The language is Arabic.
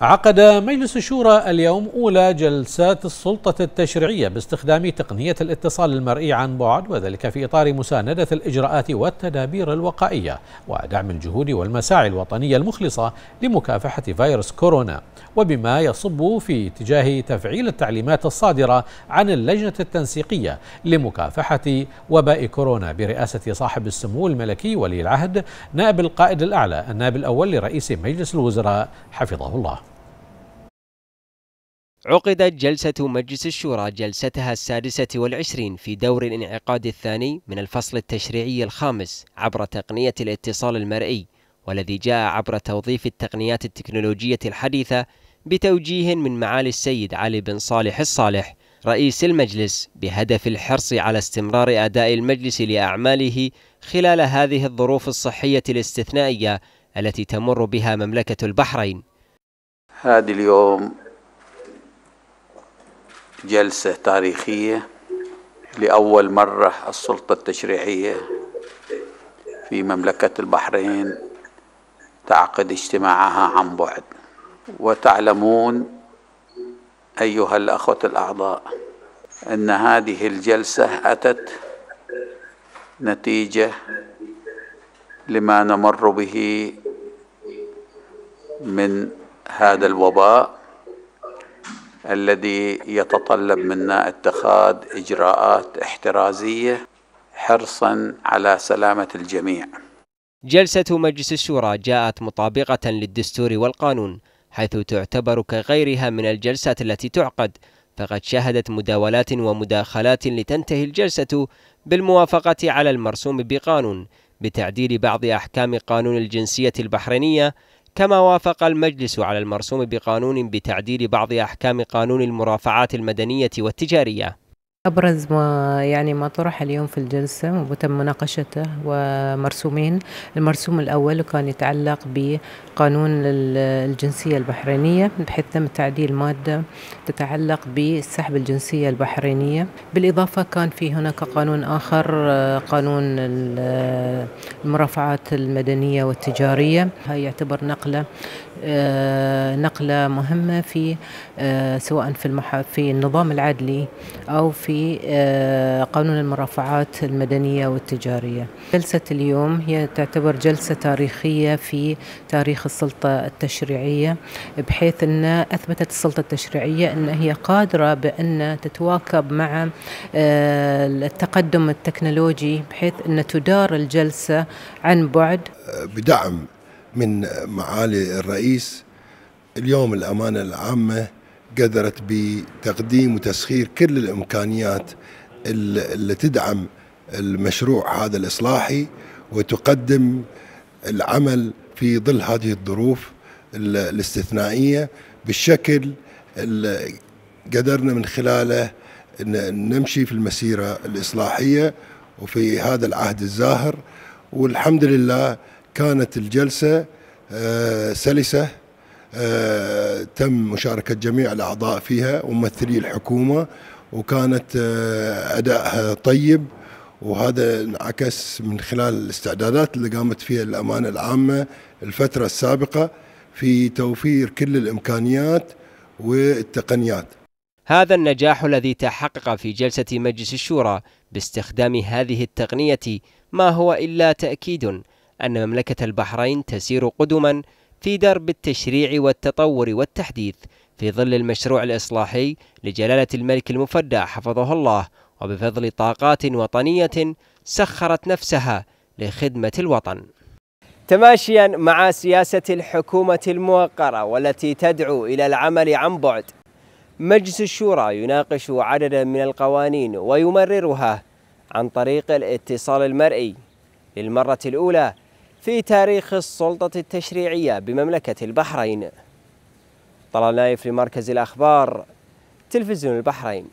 عقد مجلس الشورى اليوم أولى جلسات السلطة التشريعية باستخدام تقنية الاتصال المرئي عن بعد وذلك في إطار مساندة الإجراءات والتدابير الوقائية ودعم الجهود والمساعي الوطنية المخلصة لمكافحة فيروس كورونا. وبما يصب في اتجاه تفعيل التعليمات الصادرة عن اللجنة التنسيقية لمكافحة وباء كورونا برئاسة صاحب السمو الملكي ولي العهد نائب القائد الأعلى النائب الأول لرئيس مجلس الوزراء حفظه الله. عقدت جلسة مجلس الشورى جلستها السادسة والعشرين في دور الانعقاد الثاني من الفصل التشريعي الخامس عبر تقنية الاتصال المرئي والذي جاء عبر توظيف التقنيات التكنولوجية الحديثة بتوجيه من معالي السيد علي بن صالح الصالح رئيس المجلس بهدف الحرص على استمرار أداء المجلس لأعماله خلال هذه الظروف الصحية الاستثنائية التي تمر بها مملكة البحرين. هذه اليوم جلسة تاريخية لأول مرة السلطة التشريعية في مملكة البحرين تعقد اجتماعها عن بعد. وتعلمون أيها الأخوة الأعضاء أن هذه الجلسة أتت نتيجة لما نمر به من هذا الوباء الذي يتطلب منا اتخاذ إجراءات احترازية حرصا على سلامة الجميع. جلسة مجلس الشورى جاءت مطابقة للدستور والقانون حيث تعتبر كغيرها من الجلسات التي تعقد فقد شهدت مداولات ومداخلات لتنتهي الجلسة بالموافقة على المرسوم بقانون بتعديل بعض أحكام قانون الجنسية البحرينية كما وافق المجلس على المرسوم بقانون بتعديل بعض أحكام قانون المرافعات المدنية والتجارية. أبرز ما يعني ما طرح اليوم في الجلسة وتم مناقشته ومرسومين. المرسوم الأول كان يتعلق بقانون الجنسية البحرينية بحيث تم تعديل مادة تتعلق بسحب الجنسية البحرينية. بالإضافة كان في هناك قانون آخر قانون المرافعات المدنية والتجارية. هي يعتبر نقلة نقلة مهمة في سواء في. في النظام العدلي أو في قانون المرافعات المدنية والتجارية جلسة اليوم هي تعتبر جلسة تاريخية في تاريخ السلطة التشريعية بحيث أن أثبتت السلطة التشريعية أن هي قادرة بأن تتواكب مع التقدم التكنولوجي بحيث أن تدار الجلسة عن بعد بدعم من معالي الرئيس اليوم الأمانة العامة قدرت بتقديم وتسخير كل الإمكانيات اللي تدعم المشروع هذا الإصلاحي وتقدم العمل في ظل هذه الظروف الاستثنائية بالشكل اللي قدرنا من خلاله نمشي في المسيرة الإصلاحية وفي هذا العهد الزاهر. والحمد لله كانت الجلسة سلسة تم مشاركة جميع الأعضاء فيها وممثلي الحكومة وكانت أدائها طيب وهذا انعكس من خلال الاستعدادات اللي قامت فيها الأمانة العامة الفترة السابقة في توفير كل الإمكانيات والتقنيات. هذا النجاح الذي تحقق في جلسة مجلس الشورى باستخدام هذه التقنية ما هو إلا تأكيد أن مملكة البحرين تسير قدما في درب التشريع والتطور والتحديث في ظل المشروع الإصلاحي لجلالة الملك المفدى حفظه الله وبفضل طاقات وطنية سخرت نفسها لخدمة الوطن. تماشيا مع سياسة الحكومة الموقرة والتي تدعو إلى العمل عن بعد مجلس الشورى يناقش عددا من القوانين ويمررها عن طريق الاتصال المرئي. للمرة الأولى في تاريخ السلطة التشريعية بمملكة البحرين. طلال نايف لمركز الأخبار تلفزيون البحرين.